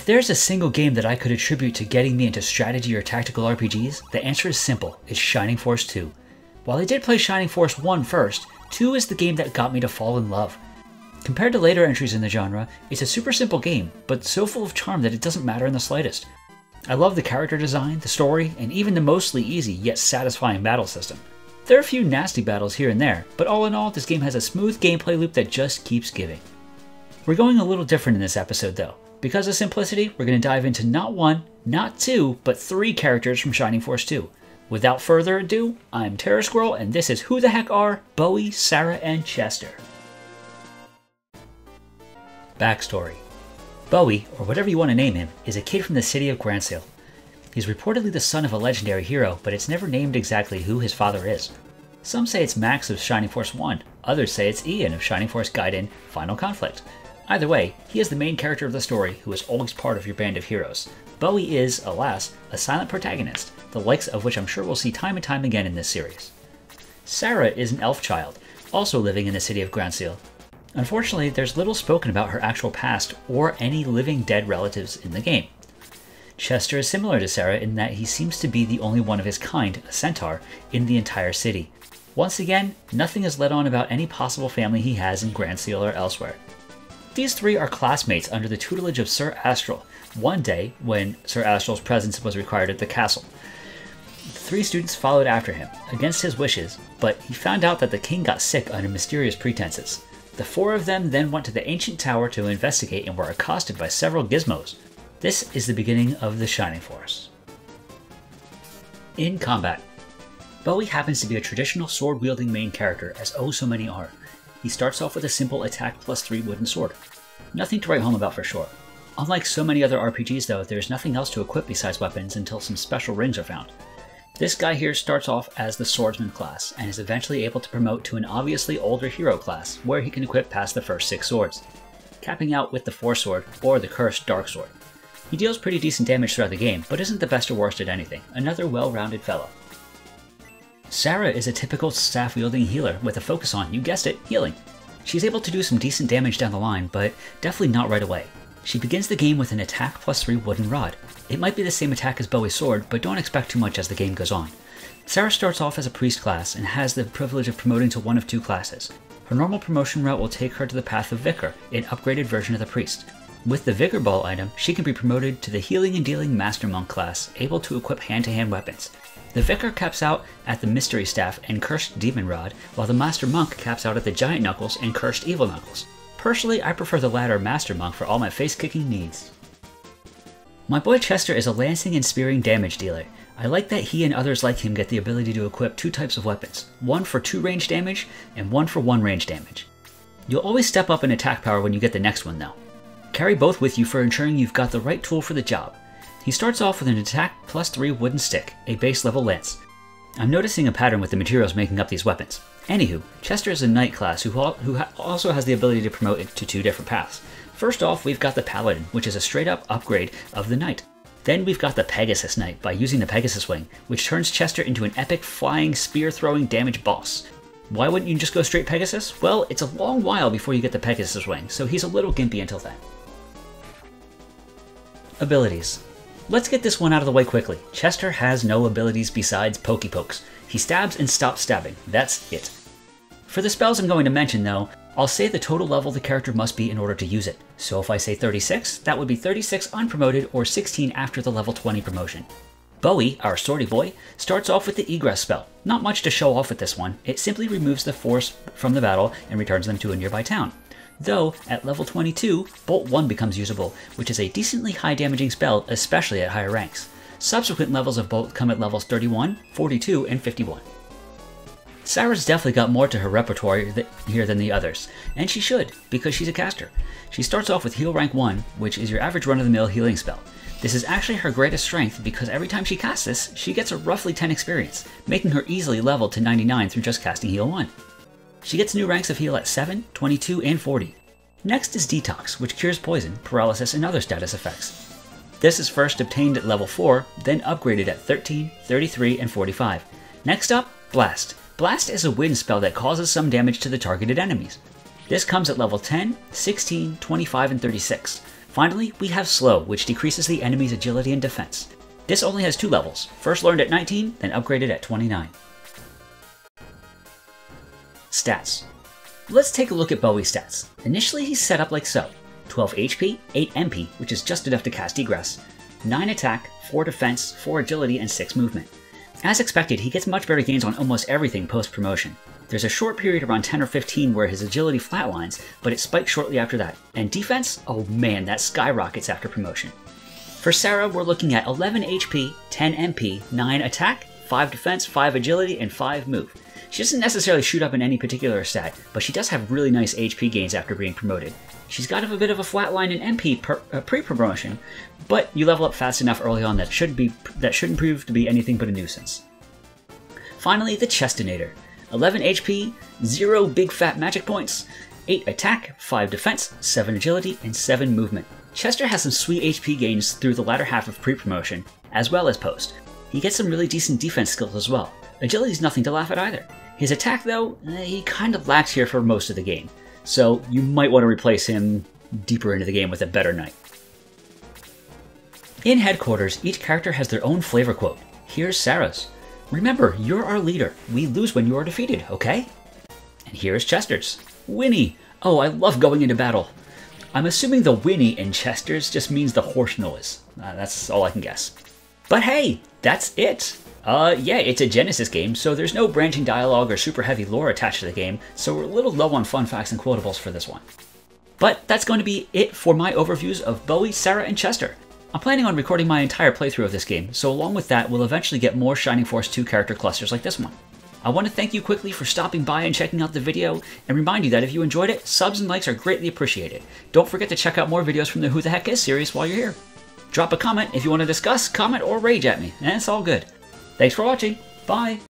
If there's a single game that I could attribute to getting me into strategy or tactical RPGs, the answer is simple it's Shining Force 2. While I did play Shining Force 1 first, 2 is the game that got me to fall in love. Compared to later entries in the genre, it's a super simple game, but so full of charm that it doesn't matter in the slightest. I love the character design, the story, and even the mostly easy yet satisfying battle system. There are a few nasty battles here and there, but all in all, this game has a smooth gameplay loop that just keeps giving. We're going a little different in this episode though. Because of simplicity, we're going to dive into not one, not two, but three characters from Shining Force 2. Without further ado, I'm Terror Squirrel, and this is Who the Heck Are Bowie, Sarah, and Chester. Backstory Bowie, or whatever you want to name him, is a kid from the city of Granseal. He's reportedly the son of a legendary hero, but it's never named exactly who his father is. Some say it's Max of Shining Force 1, others say it's Ian of Shining Force Gaiden Final Conflict. Either way, he is the main character of the story who is always part of your band of heroes. Bowie is, alas, a silent protagonist, the likes of which I'm sure we'll see time and time again in this series. Sarah is an elf child, also living in the city of Granseal. Unfortunately, there's little spoken about her actual past or any living dead relatives in the game. Chester is similar to Sarah in that he seems to be the only one of his kind, a centaur, in the entire city. Once again, nothing is let on about any possible family he has in Granseal or elsewhere. These three are classmates under the tutelage of Sir Astral, one day when Sir Astral's presence was required at the castle. Three students followed after him, against his wishes, but he found out that the king got sick under mysterious pretenses. The four of them then went to the ancient tower to investigate and were accosted by several gizmos. This is the beginning of the Shining Force. In combat, Bowie happens to be a traditional sword wielding main character, as oh so many are. He starts off with a simple attack plus 3 wooden sword. Nothing to write home about for sure. Unlike so many other RPGs though, there's nothing else to equip besides weapons until some special rings are found. This guy here starts off as the swordsman class, and is eventually able to promote to an obviously older hero class, where he can equip past the first 6 swords, capping out with the Force Sword or the Cursed Dark Sword. He deals pretty decent damage throughout the game, but isn't the best or worst at anything, another well-rounded fellow. Sarah is a typical staff wielding healer with a focus on, you guessed it, healing. She's able to do some decent damage down the line, but definitely not right away. She begins the game with an attack plus 3 wooden rod. It might be the same attack as Bowie's sword, but don't expect too much as the game goes on. Sarah starts off as a priest class and has the privilege of promoting to one of two classes. Her normal promotion route will take her to the path of Vicar, an upgraded version of the priest. With the Vigor Ball item, she can be promoted to the Healing and Dealing Master Monk class, able to equip hand to hand weapons. The Vicar caps out at the Mystery Staff and Cursed Demon Rod, while the Master Monk caps out at the Giant Knuckles and Cursed Evil Knuckles. Personally, I prefer the latter Master Monk for all my face kicking needs. My boy Chester is a lancing and spearing damage dealer. I like that he and others like him get the ability to equip two types of weapons, one for two range damage and one for one range damage. You'll always step up in attack power when you get the next one though. Carry both with you for ensuring you've got the right tool for the job. He starts off with an attack plus 3 wooden stick, a base level lance. I'm noticing a pattern with the materials making up these weapons. Anywho, Chester is a knight class who, who ha also has the ability to promote it to two different paths. First off, we've got the Paladin, which is a straight up upgrade of the Knight. Then we've got the Pegasus Knight by using the Pegasus Wing, which turns Chester into an epic flying, spear throwing damage boss. Why wouldn't you just go straight Pegasus? Well, it's a long while before you get the Pegasus Wing, so he's a little gimpy until then. Abilities Let's get this one out of the way quickly. Chester has no abilities besides Pokey Pokes. He stabs and stops stabbing. That's it. For the spells I'm going to mention though, I'll say the total level the character must be in order to use it. So if I say 36, that would be 36 unpromoted or 16 after the level 20 promotion. Bowie, our swordy boy, starts off with the egress spell. Not much to show off with this one, it simply removes the force from the battle and returns them to a nearby town though at level 22, Bolt 1 becomes usable, which is a decently high damaging spell, especially at higher ranks. Subsequent levels of Bolt come at levels 31, 42, and 51. Sarah's definitely got more to her repertoire th here than the others, and she should, because she's a caster. She starts off with Heal Rank 1, which is your average run-of-the-mill healing spell. This is actually her greatest strength because every time she casts this, she gets a roughly 10 experience, making her easily leveled to 99 through just casting Heal 1. She gets new ranks of heal at 7, 22, and 40. Next is Detox, which cures poison, paralysis, and other status effects. This is first obtained at level 4, then upgraded at 13, 33, and 45. Next up, Blast. Blast is a wind spell that causes some damage to the targeted enemies. This comes at level 10, 16, 25, and 36. Finally, we have Slow, which decreases the enemy's agility and defense. This only has two levels, first learned at 19, then upgraded at 29. Stats. Let's take a look at Bowie's stats. Initially, he's set up like so. 12 HP, 8 MP, which is just enough to cast Egress, 9 attack, 4 defense, 4 agility, and 6 movement. As expected, he gets much better gains on almost everything post-promotion. There's a short period around 10 or 15 where his agility flatlines, but it spikes shortly after that. And defense? Oh man, that skyrockets after promotion. For Sarah, we're looking at 11 HP, 10 MP, 9 attack, 5 defense, 5 agility, and 5 move. She doesn't necessarily shoot up in any particular stat, but she does have really nice HP gains after being promoted. She's got a bit of a flat line in MP uh, pre-promotion, but you level up fast enough early on that should be that shouldn't prove to be anything but a nuisance. Finally, the Chestinator. 11 HP, 0 big fat magic points, 8 attack, 5 defense, 7 agility, and 7 movement. Chester has some sweet HP gains through the latter half of pre-promotion, as well as post. He gets some really decent defense skills as well. Agility's nothing to laugh at either. His attack, though, eh, he kind of lacks here for most of the game, so you might want to replace him deeper into the game with a better knight. In headquarters, each character has their own flavor quote. Here's Sarah's. Remember, you're our leader. We lose when you are defeated, okay? And here's Chester's. Winnie. Oh, I love going into battle. I'm assuming the Winnie in Chester's just means the horse noise. Uh, that's all I can guess. But hey, that's it. Uh, yeah, it's a Genesis game, so there's no branching dialogue or super heavy lore attached to the game, so we're a little low on fun facts and quotables for this one. But that's going to be it for my overviews of Bowie, Sarah, and Chester. I'm planning on recording my entire playthrough of this game, so along with that, we'll eventually get more Shining Force 2 character clusters like this one. I want to thank you quickly for stopping by and checking out the video, and remind you that if you enjoyed it, subs and likes are greatly appreciated. Don't forget to check out more videos from the Who the Heck Is series while you're here. Drop a comment if you want to discuss, comment, or rage at me, and it's all good. Thanks for watching. Bye.